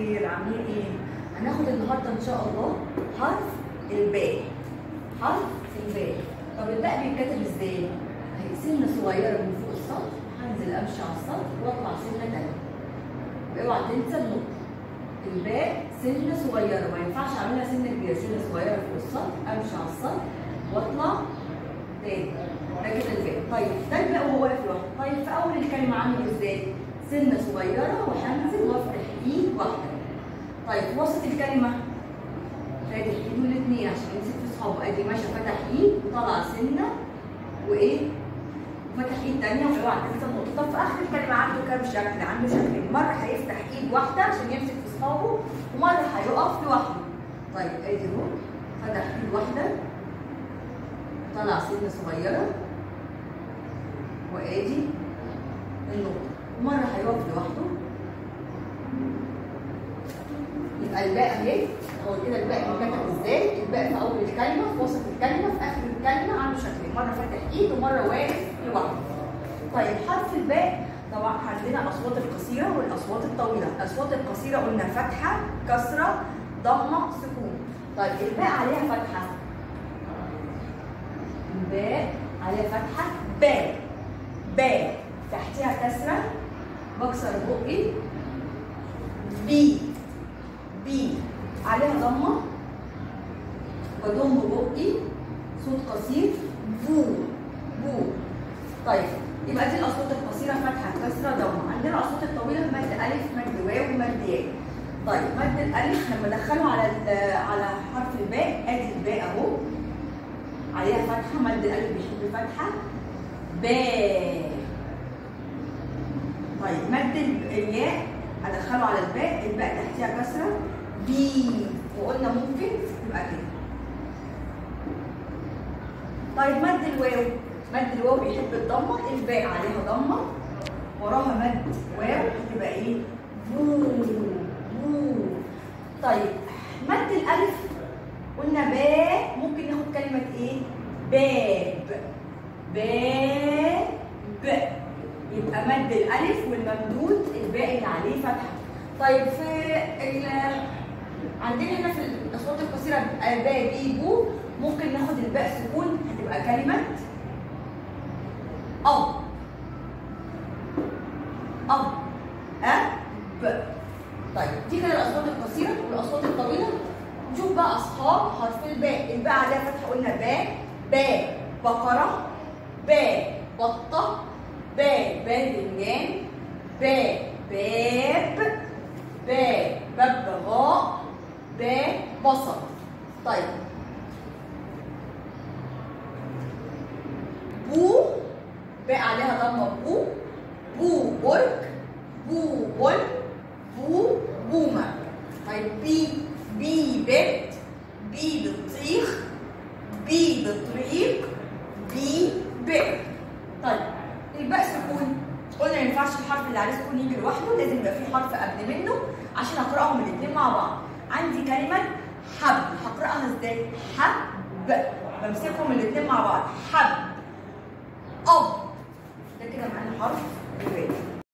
الخير عاملين إيه؟ هناخد النهارده إن شاء الله حرف الباء. حرف الباء. طب الباء بيتكتب إزاي؟ سنة صغيرة من فوق السطر هنزل أمشي على السطر وأطلع سنة تانية. اوعى تنسى النقطه الباء سنة صغيرة ما ينفعش أعملها سنة كبيرة سنة صغيرة فوق السطر أمشي على السطر وأطلع تاني. ده الباء. طيب ده الباء وهو واقف لوحده. طيب في أول الكلمة عامل إزاي؟ سنة صغيرة وهنزل وأفتح إيد واحدة. طيب في وسط الكلمة. فاتح ايده الاثنين عشان يمسك في صحابه. ادي ماشي. فتح ايد وطلع سنة وإيه؟ وفتح ايد تانية واوعى تنسى النقطة طب في آخر الكلمة عنده كام شكل؟ عنده شكلين مرة هيفتح ايد واحدة عشان يمسك في صحابه ومرة هيقف لوحده. طيب أدي أهو. فتح ايد واحدة. طلع سنة صغيرة. وأدي النقطة. ومرة هيقف لوحده يبقى الباء اهي هو كده الباء بيتكتب إزاي؟ الباء في أول الكلمة في وسط الكلمة في آخر الكلمة عنده شكلين مرة فاتح ايد ومرة واقف لوحده. طيب حرف الباء طبعا عندنا الأصوات القصيرة والأصوات الطويلة، الأصوات القصيرة قلنا فتحة، كسرة، ضمة، سكون. طيب الباء عليها فتحة. الباء عليها فتحة. باء. باء. تحتها كسرة. بكسر بقي. بي عليها ضمة بضم بقي صوت قصير. بو. بو. طيب يبقى دي الأصوات القصيرة فتحة. كسره ضمة. عندنا الأصوات الطويلة مد ألف مد واو ومد ياء. طيب مد الألف لما أدخله على على حرف الباء أدي الباء أهو. عليها فتحة. مد الألف بيحب الفتحة. باء. طيب مد الياء أدخله على الباء. الباء تحتها كسرة. بي. وقلنا ممكن يبقى كده. طيب مد الواو مد الواو بيحب الضمة الباء عليها ضمة وراها مد واو هتبقى إيه؟ بو بو. طيب مد الألف قلنا باء ممكن ناخد كلمة إيه؟ باب. باب. يبقى مد الألف والممدود الباء اللي عليه فتحة. طيب في عندنا هنا في الأصوات القصيرة باء بي بو. ممكن ناخد الباء سكون هتبقى كلمة اب اب اب طيب دي كده الأصوات القصيرة والأصوات الطويلة. نشوف بقى أصحاب حرف الباء الباء عليها فتحة قلنا باء باء بقرة باء بطة باء باذنجان باء باب باء ببغاء باء بصل طيب بو باء عليها ضمه بو بو برج بو بول بو بومه طيب بي بي بيت بي بطيخ بي بطريق بي بئر طيب الباء سكون قلنا ما ينفعش الحرف اللي عليه سكون يجي لوحده لازم يبقى في حرف قبل منه عشان اقراهم الاثنين مع بعض. عندي كلمة حب هقرأها إزاي؟ حب. بمسكهم الاثنين مع بعض. حب. أب. ده كده معانا حرف الباء